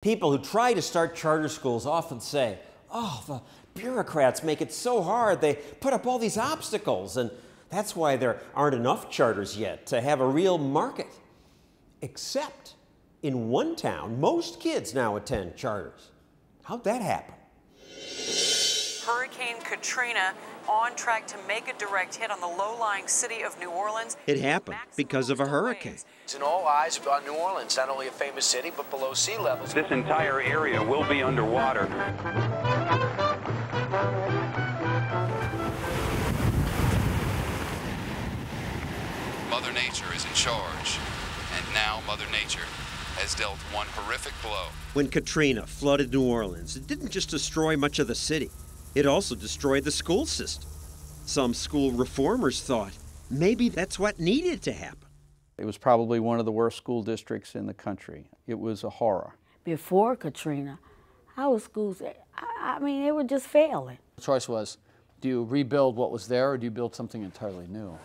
People who try to start charter schools often say, oh, the bureaucrats make it so hard. They put up all these obstacles, and that's why there aren't enough charters yet to have a real market. Except in one town, most kids now attend charters. How'd that happen? Hurricane Katrina on track to make a direct hit on the low-lying city of New Orleans. It happened because of a hurricane. And all eyes on New Orleans, not only a famous city, but below sea levels. This entire area will be underwater. Mother Nature is in charge, and now Mother Nature has dealt one horrific blow. When Katrina flooded New Orleans, it didn't just destroy much of the city, it also destroyed the school system. Some school reformers thought maybe that's what needed to happen. It was probably one of the worst school districts in the country. It was a horror. Before Katrina, our schools, I mean, they were just failing. The choice was do you rebuild what was there or do you build something entirely new?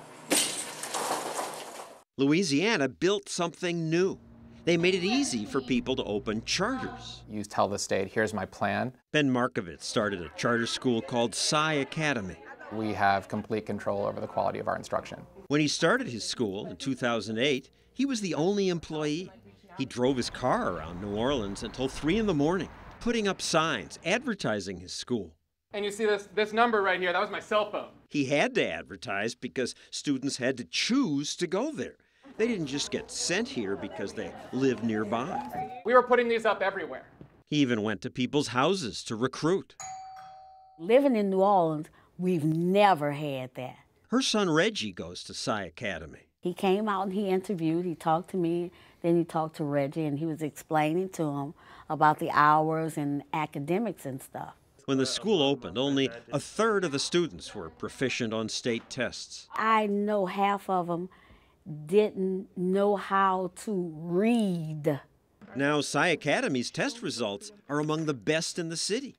Louisiana built something new. They made it easy for people to open charters. You tell the state, here's my plan. Ben Marcovitz started a charter school called Sci Academy. We have complete control over the quality of our instruction. When he started his school in 2008, he was the only employee. He drove his car around New Orleans until 3 in the morning, putting up signs advertising his school. And you see this, this number right here, that was my cell phone. He had to advertise because students had to choose to go there. They didn't just get sent here because they live nearby. We were putting these up everywhere. He even went to people's houses to recruit. Living in New Orleans, we've never had that. Her son Reggie goes to Sci Academy. He came out and he interviewed, he talked to me, then he talked to Reggie, and he was explaining to him about the hours and academics and stuff. When the school opened, only a third of the students were proficient on state tests. I know half of them didn't know how to read. Now, Sci Academy's test results are among the best in the city,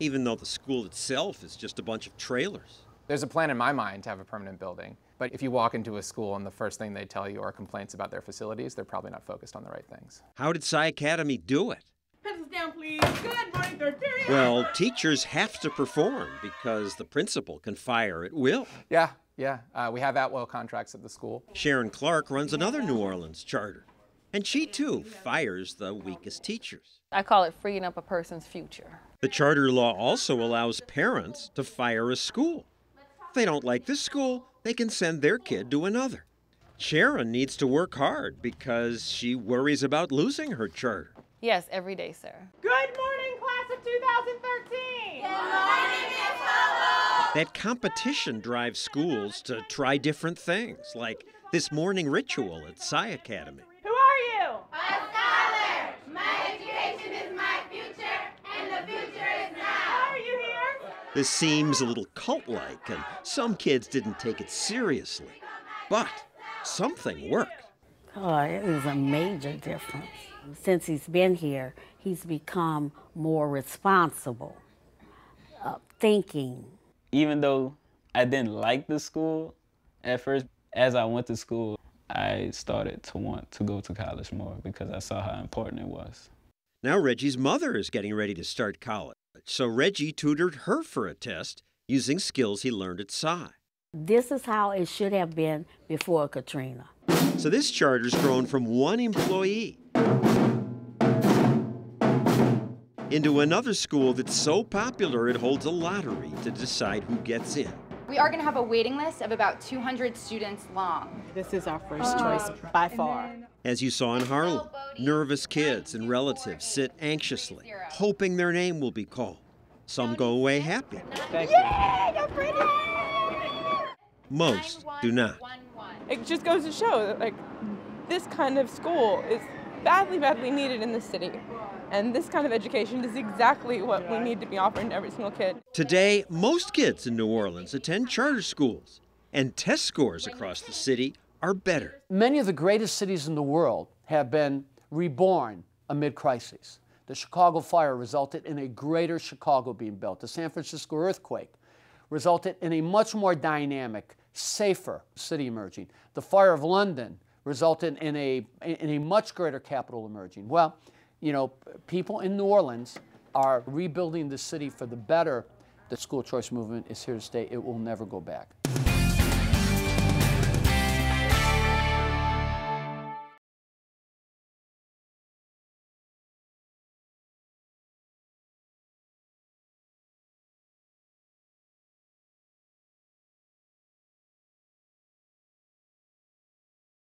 even though the school itself is just a bunch of trailers. There's a plan in my mind to have a permanent building, but if you walk into a school and the first thing they tell you are complaints about their facilities, they're probably not focused on the right things. How did Sci Academy do it? Pencils down, please. Good morning, third period. Well, teachers have to perform because the principal can fire at will. Yeah, yeah, uh, we have at-will contracts at the school. Sharon Clark runs another New Orleans charter, and she too fires the weakest teachers. I call it freeing up a person's future. The charter law also allows parents to fire a school. If they don't like this school, they can send their kid to another. Sharon needs to work hard because she worries about losing her charter. Yes, every day, sir. Good morning, class of 2013. Good morning, Miss Hubble. That competition drives schools to try different things, like this morning ritual at Sci Academy. Who are you? A scholar. My education is my future, and the future is now. How are you here? This seems a little cult-like, and some kids didn't take it seriously. But something worked. Oh, it is a major difference. Since he's been here, he's become more responsible, uh, thinking. Even though I didn't like the school at first, as I went to school, I started to want to go to college more because I saw how important it was. Now Reggie's mother is getting ready to start college, so Reggie tutored her for a test using skills he learned at Sci. This is how it should have been before Katrina. So this charter's grown from one employee into another school that's so popular it holds a lottery to decide who gets in. We are going to have a waiting list of about 200 students long. This is our first choice by far. As you saw in Harlem, nervous kids and relatives sit anxiously, hoping their name will be called. Some go away happy. Thank Yay, Most do not. It just goes to show that like this kind of school is badly, badly needed in the city. And this kind of education is exactly what we need to be offering to every single kid. Today, most kids in New Orleans attend charter schools, and test scores across the city are better. Many of the greatest cities in the world have been reborn amid crises. The Chicago fire resulted in a greater Chicago being built. The San Francisco earthquake resulted in a much more dynamic, safer city emerging. The fire of London resulted in a, in a much greater capital emerging. Well, you know, people in New Orleans are rebuilding the city for the better. The school choice movement is here to stay. It will never go back.